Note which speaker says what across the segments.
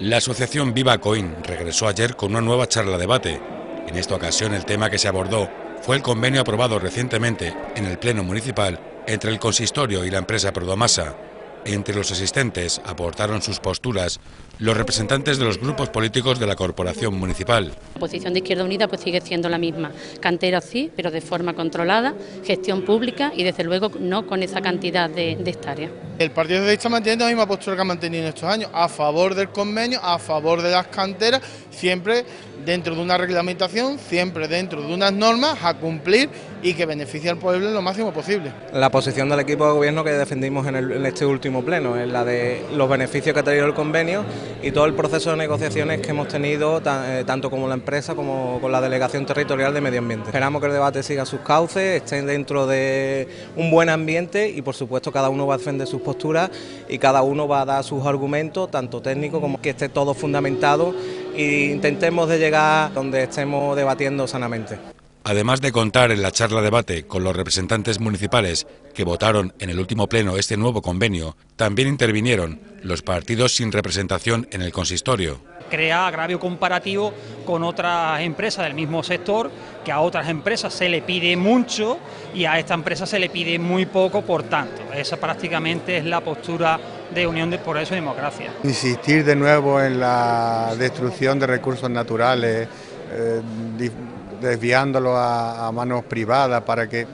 Speaker 1: La asociación Viva Coin regresó ayer con una nueva charla debate. En esta ocasión el tema que se abordó fue el convenio aprobado recientemente en el Pleno Municipal entre el consistorio y la empresa Prodomasa. Entre los asistentes aportaron sus posturas los representantes de los grupos políticos de la corporación municipal.
Speaker 2: La posición de Izquierda Unida pues sigue siendo la misma, cantera sí, pero de forma controlada, gestión pública y desde luego no con esa cantidad de, de hectáreas.
Speaker 3: El Partido Socialista mantiene la misma postura que ha mantenido en estos años, a favor del convenio, a favor de las canteras, siempre dentro de una reglamentación, siempre dentro de unas normas a cumplir y que beneficie al pueblo lo máximo posible.
Speaker 4: La posición del equipo de gobierno que defendimos en, este último pleno es la de los beneficios que ha traído el convenio y todo el proceso de negociaciones que hemos tenido, eh, tanto como la empresa como con la Delegación Territorial de Medio Ambiente. Esperamos que el debate siga sus cauces, estén dentro de un buen ambiente y por supuesto cada uno va a defender sus posturas y cada uno va a dar sus argumentos, tanto técnicos como que esté todo fundamentado e intentemos de llegar donde estemos debatiendo sanamente.
Speaker 1: Además de contar en la charla debate con los representantes municipales que votaron en el último pleno este nuevo convenio, también intervinieron los partidos sin representación en el consistorio.
Speaker 5: Crea agravio comparativo con otras empresas del mismo sector, que a otras empresas se le pide mucho y a esta empresa se le pide muy poco, por tanto. Esa prácticamente es la postura de Unión de Progreso y Democracia.
Speaker 6: Insistir de nuevo en la destrucción de recursos naturales, eh, desviándolo a, a manos privadas para que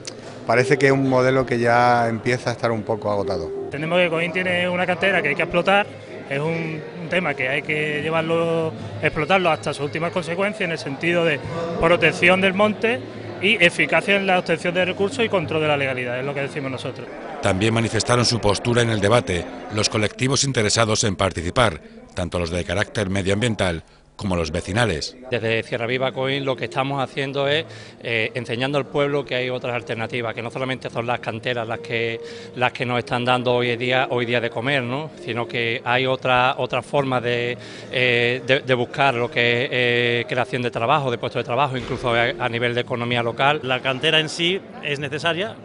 Speaker 6: parece que es un modelo que ya empieza a estar un poco agotado.
Speaker 7: Entendemos que Coín tiene una cantera que hay que explotar, es un, un, tema que hay que llevarlo, explotarlo hasta sus últimas consecuencias en el sentido de protección del monte y eficacia en la obtención de recursos y control de la legalidad, es lo que decimos nosotros.
Speaker 1: También manifestaron su postura en el debate los colectivos interesados en participar, tanto los de carácter medioambiental como los vecinales.
Speaker 8: Desde Sierra Viva Coin lo que estamos haciendo es eh, enseñando al pueblo que hay otras alternativas, que no solamente son las canteras las que las que nos están dando hoy día hoy día de comer, ¿no? sino que hay otra otra forma de, eh, de, de, buscar lo que es eh, creación de trabajo, de puestos de trabajo, incluso a nivel de economía local.
Speaker 9: La cantera en sí es necesaria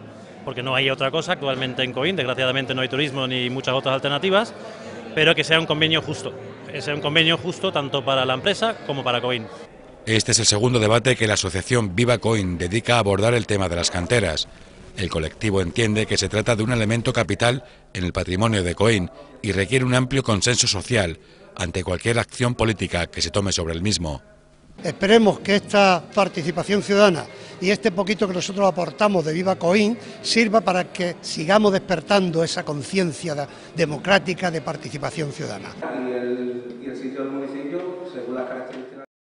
Speaker 9: porque no hay otra cosa actualmente en Coin, desgraciadamente no hay turismo ni muchas otras alternativas, pero que sea un convenio justo es un convenio justo tanto para la empresa como para Coin.
Speaker 1: Este es el segundo debate que la asociación Viva Coin dedica a abordar el tema de las canteras. El colectivo entiende que se trata de un elemento capital en el patrimonio de Coin y requiere un amplio consenso social ante cualquier acción política que se tome sobre el mismo.
Speaker 10: Esperemos que esta participación ciudadana y este poquito que nosotros aportamos de Viva Coín sirva para que sigamos despertando esa conciencia democrática de participación ciudadana.
Speaker 11: El, sitio del municipio.